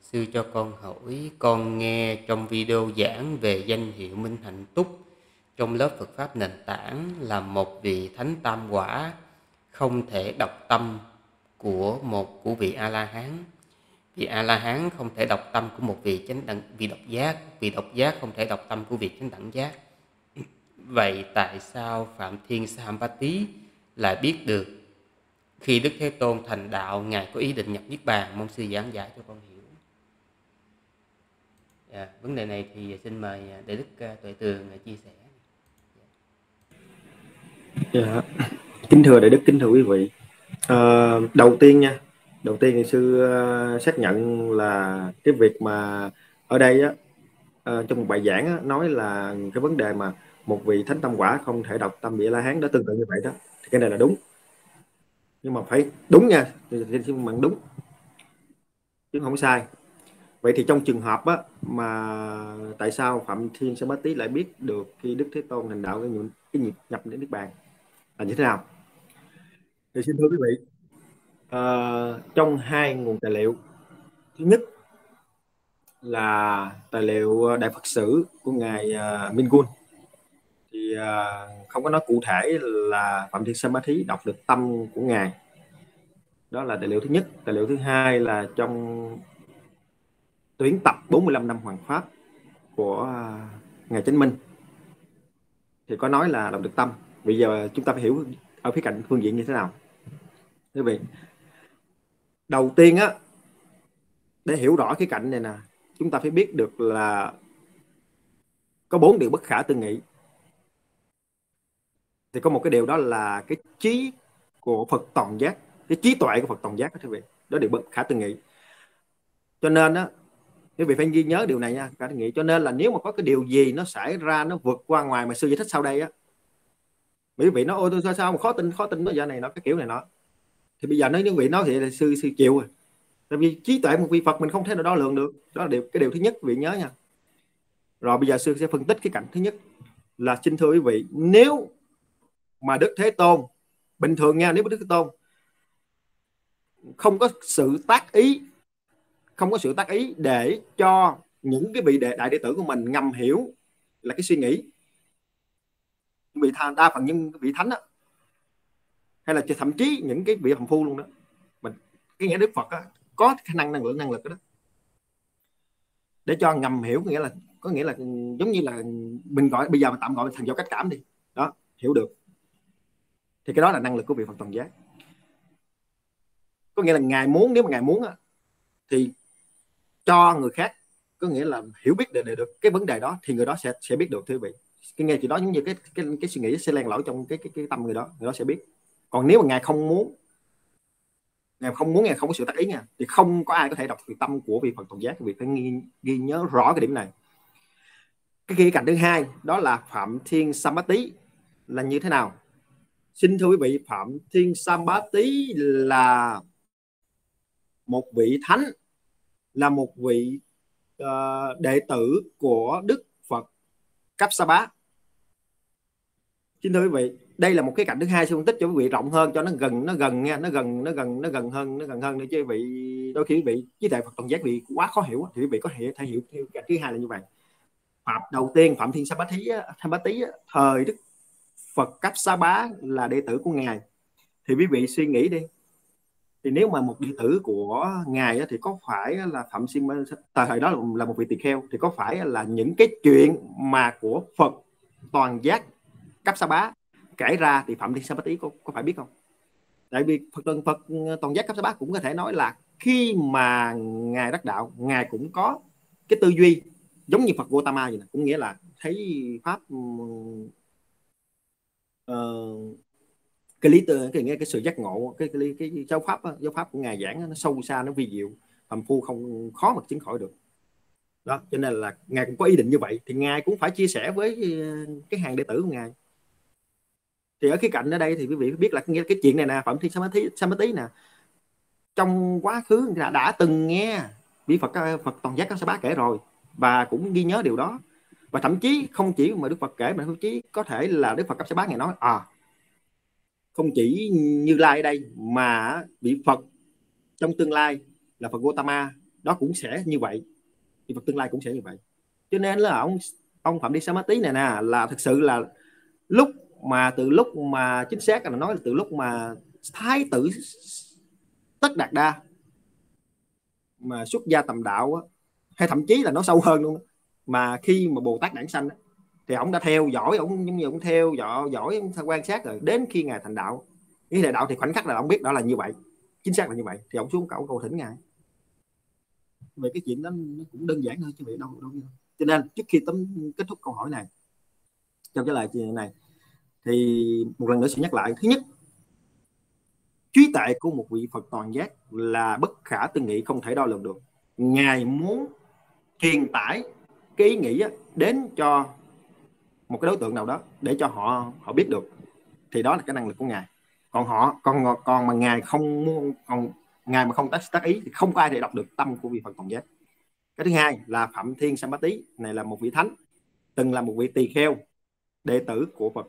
sư cho con hỏi con nghe trong video giảng về danh hiệu Minh Hạnh Túc trong lớp Phật Pháp nền tảng là một vị thánh tam quả không thể đọc tâm của một của vị A-la-hán. Vị A-la-hán không thể đọc tâm của một vị chánh đẳng vị độc giác, vị độc giác không thể đọc tâm của vị chánh đẳng giác. Vậy tại sao Phạm Thiên Sampati lại biết được khi Đức Thế Tôn thành đạo ngài có ý định nhập niết bàn mong sư giảng giải cho con hiểu. Dạ, vấn đề này thì xin mời à, Đại Đức à, Tuệ Tường à, chia sẻ. Dạ. dạ. Kính thưa Đại Đức, kính thưa quý vị. À, đầu tiên nha, đầu tiên thì sư uh, xác nhận là cái việc mà ở đây á, uh, trong một bài giảng á, nói là cái vấn đề mà một vị thánh tâm quả không thể đọc tâm địa la hán đó tương tự như vậy đó thì cái này là đúng nhưng mà phải đúng nha xin bằng đúng chứ không sai vậy thì trong trường hợp á, mà tại sao phạm thiên sa bát tý lại biết được khi đức thế tôn thành đạo cái nhịp cái nhịp nhập đến nước bàn? Là như thế nào? Thì xin thưa quý vị uh, trong hai nguồn tài liệu. Thứ nhất là tài liệu đại phật sử của ngài uh, minh quân. Thì uh, không có nói cụ thể là phạm thiên samadhi đọc được tâm của ngài. Đó là tài liệu thứ nhất. Tài liệu thứ hai là trong tuyến tập 45 năm hoàng pháp của à, ngài chánh minh. Thì có nói là động được tâm. Bây giờ chúng ta phải hiểu ở phía cạnh phương diện như thế nào. Quý vị, đầu tiên á, để hiểu rõ cái cạnh này nè, chúng ta phải biết được là có bốn điều bất khả tư nghị. Thì có một cái điều đó là cái trí của Phật toàn giác, cái trí tuệ của Phật toàn giác đó quý vị, đó điều bất khả tư nghị. Cho nên á quý vị phải ghi nhớ điều này nha. Cả tư nghị cho nên là nếu mà có cái điều gì nó xảy ra, nó vượt qua ngoài mà sư giải thích sau đây á quý vị nói ôi tôi sao sao mà khó tin khó tin nó giờ này nó cái kiểu này nó thì bây giờ nói những vị nói thì là sư sư chịu rồi. Tại vì trí tuệ một vị Phật mình không thể nào đo lường được. Đó là điều, cái điều thứ nhất vị nhớ nha. Rồi bây giờ sư sẽ phân tích cái cảnh thứ nhất. Là xin thưa quý vị, nếu mà Đức Thế Tôn, bình thường nha, nếu mà Đức Thế Tôn không có sự tác ý không có sự tác ý để cho những cái vị đệ, đại đệ tử của mình ngầm hiểu là cái suy nghĩ. Vị tha đa phần những vị thánh đó, hay là thậm chí những cái vị hầm phu luôn đó. Mình cái nghĩa Đức Phật đó, có khả năng năng lượng năng lực đó. Để cho ngầm hiểu nghĩa là có nghĩa là giống như là mình gọi bây giờ mình tạm gọi thành do cách cảm đi. Đó hiểu được. Thì cái đó là năng lực của vị Phật toàn giác. Có nghĩa là ngài muốn nếu mà ngài muốn thì cho người khác có nghĩa là hiểu biết để, để được cái vấn đề đó thì người đó sẽ sẽ biết được thưa vị. Cái nghe chuyện đó giống như cái cái cái suy nghĩ sẽ len lỏi trong cái cái cái tâm người đó người đó sẽ biết. Còn nếu mà ngài không muốn ngài không muốn ngài không có sự tác ý nha thì không có ai có thể đọc được tâm của vị Phật tổng giác. Vì phải ghi, ghi nhớ rõ cái điểm này. Cái khía cạnh thứ hai đó là phạm thiên samati là như thế nào? Xin thưa quý vị phạm thiên samati là một vị thánh là một vị uh, đệ tử của đức phật cấp sa bá. Xin thưa quý vị đây là một cái cạnh thứ hai phân tích cho quý vị rộng hơn cho nó gần nó gần nha nó gần nó gần nó gần hơn nó gần hơn để cho quý vị đôi khi quý vị với đại phật toàn giác vị quá khó hiểu thì quý vị có thể thể hiểu theo cạnh thứ hai là như vậy. Phạm đầu tiên phạm thiên sa bá thí sa bá tý thời đức phật cấp sa bá là đệ tử của ngài. Thì quý vị suy nghĩ đi thì nếu mà một đệ tử của ngài thì có phải là phạm sinh thời đó là một vị tỳ kheo. Thì có phải là những cái chuyện mà của phật toàn giác cấp sa bá kể ra thì phạm thiên sa bá tý có, có phải biết không? Tại vì phật toàn phật ừ, toàn giác cấp sa bá cũng có thể nói là khi mà ngài đắc đạo ngài cũng có cái tư duy giống như phật Gautama vậy nè. Cũng nghĩa là thấy pháp uh, cái lý tưởng cái nghe cái sự giác ngộ cái cái, cái, cái giáo pháp giáo pháp của ngài giảng nó sâu xa nó vi diệu thầm phu không khó mà chứng khỏi được. Đó cho nên là ngài cũng có ý định như vậy thì ngài cũng phải chia sẻ với ờ, cái hàng đệ tử của ngài. Thì ở khía cạnh ở đây thì quý vị biết là nghe cái chuyện này nè phẩm thiên samadhi samadhi nè. Trong quá khứ đã, đã từng nghe vị phật ờ, phật toàn giác các sa bá kể rồi và cũng ghi nhớ điều đó. Và thậm chí không chỉ mà đức phật kể mà thậm chí có thể là đức phật cấp sa bá ngài nói à không chỉ như lai ở đây mà vị phật trong tương lai là phật Gautama đó cũng sẽ như vậy. Thì Phật tương lai cũng sẽ như vậy. Cho nên là ông ông phạm đi tí này nè là thực sự là lúc mà từ lúc mà chính xác là nói là từ lúc mà thái tử tất đạt đa mà xuất gia tầm đạo á, hay thậm chí là nó sâu hơn luôn mà khi mà bồ tát đản sanh thì ông đã theo dõi, ông giống như ông theo dõi dõi ông quan sát rồi. Đến khi ngài thành đạo cái là đạo thì khoảnh khắc là ông biết đó là như vậy, chính xác là như vậy. Thì ông xuống cầu cầu thỉnh ngài. Về cái chuyện đó nó cũng đơn giản thôi chứ vậy đâu đâu cho nên trước khi tấm kết thúc câu hỏi này, trong trả lời này, thì một lần nữa sẽ nhắc lại. Thứ nhất, trí tuệ của một vị Phật toàn giác là bất khả tư nghị, không thể đo lường được. Ngài muốn truyền tải cái ý nghĩ đến cho một cái đối tượng nào đó để cho họ họ biết được, thì đó là cái năng lực của ngài. Còn họ, còn còn mà ngài không muốn còn ngài mà không tác tác ý thì không có ai thể đọc được tâm của vị Phật tổng giác. Cái thứ hai là Phạm Thiên Sampati này là một vị thánh, từng là một vị tỳ kheo, đệ tử của Phật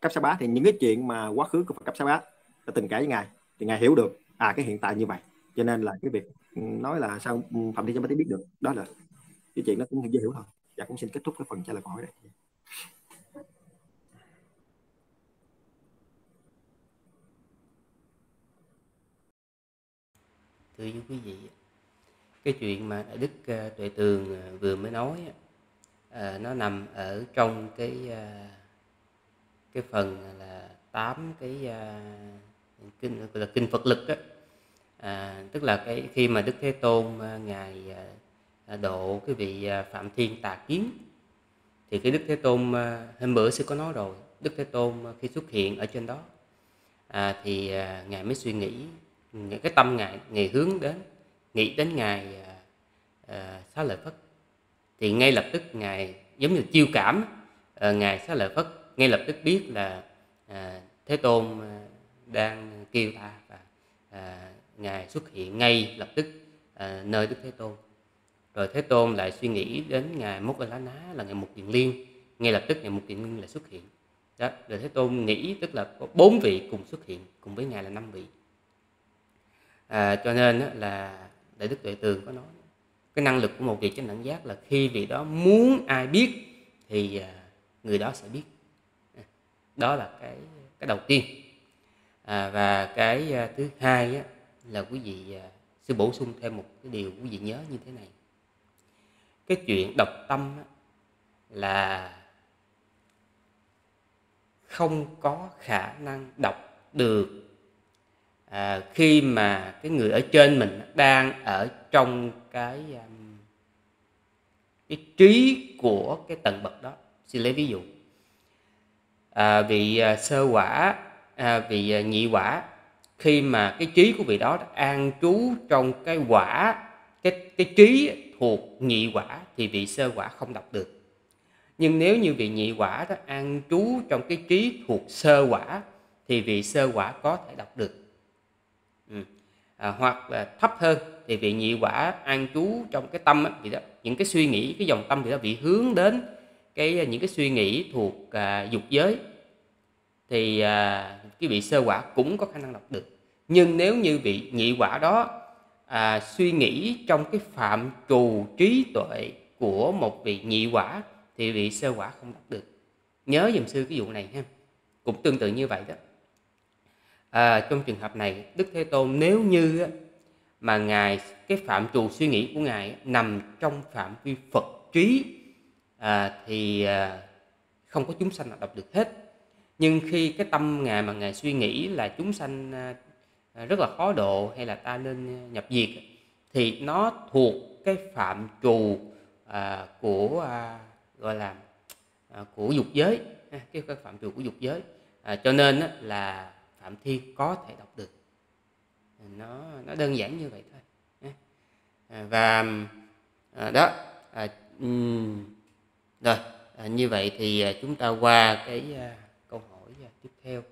cấp sa bá. Thì những cái chuyện mà quá khứ của Phật cấp sa bá đã từng kể với ngài, thì ngài hiểu được à cái hiện tại như vậy. Cho nên là cái việc nói là sao Phạm Thiên Sampati biết được, đó là cái chuyện nó cũng dễ hiểu thôi. Và cũng xin kết thúc cái phần trả lời câu hỏi này. Thưa quý vị cái chuyện mà đức ờ, tuệ tường ờ, vừa mới nói ờ, nó nằm ở trong cái cái phần là tám cái kinh là kinh Phật lực đó à, tức là cái khi mà Đức Thế Tôn ngài độ cái vị Phạm Thiên Tà Kiến thì cái Đức Thế Tôn hôm bữa sư có nói rồi Đức Thế Tôn khi xuất hiện ở trên đó à, thì ngài mới suy nghĩ Ừ. cái tâm ngài ngài hướng đến nghĩ đến ngài à, à, xá lợi phất. Thì ngay lập tức ngài giống như chiêu cảm à, ngài xá lợi phất ngay lập tức biết là à, thế tôn à, đang kêu ta và à, ngài xuất hiện ngay lập tức à, nơi đức thế tôn. Rồi thế tôn lại suy nghĩ đến ngài mốt lá ná là ngày mục điện liên. Ngay lập tức ngày mục điện liên lại xuất hiện. Đó rồi thế tôn nghĩ tức là có bốn vị cùng xuất hiện cùng với ngài là năm vị à, cho nên là đại đức tuệ tường có nói cái năng lực của một vị chánh đẳng giác là khi vị đó muốn ai biết thì à, người đó sẽ biết. À, đó là cái cái đầu tiên. À, và cái à, thứ hai á, là quý vị sẽ sư bổ sung thêm một cái điều quý vị nhớ như thế này. Cái chuyện đọc tâm á, là không có khả năng đọc được à, khi mà cái người ở trên mình đang ở trong cái um, cái trí của cái tầng bậc đó. Xin lấy ví dụ. À, vị à, sơ quả à, vị à, nhị quả khi mà cái trí của vị đó an trú trong cái quả cái cái trí thuộc nhị quả thì vị sơ quả không đọc được. Nhưng nếu như vị nhị quả đó an trú trong cái trí thuộc sơ quả thì vị sơ quả có thể đọc được à, hoặc là thấp hơn thì vị nhị quả an trú trong cái tâm á, thì đó những cái suy nghĩ cái dòng tâm thì đó bị hướng đến cái à, những cái suy nghĩ thuộc à, dục giới. Thì à, cái vị sơ quả cũng có khả năng đọc được. Nhưng nếu như vị nhị quả đó à, suy nghĩ trong cái phạm trù trí tuệ của một vị nhị quả thì vị sơ quả không đọc được. Nhớ dùm sư cái vụ này ha. Cũng tương tự như vậy đó à, trong trường hợp này đức thế tôn nếu như á, mà ngài cái phạm trù suy nghĩ của ngài nằm trong phạm vi phật trí à, thì à, không có chúng sanh nào đọc được hết. Nhưng khi cái tâm ngài mà ngài suy nghĩ là chúng sanh à, à rất là khó độ hay là ta nên à, nhập diệt thì nó thuộc cái phạm trù à, của à, gọi là à, của dục giới cái, cái phạm trù của dục giới. À, cho nên á, là phạm thiên có thể đọc được. Nó nó đơn giản như vậy thôi. À, và à, đó à, rồi à, như vậy thì à, chúng ta qua cái à, câu hỏi tiếp theo.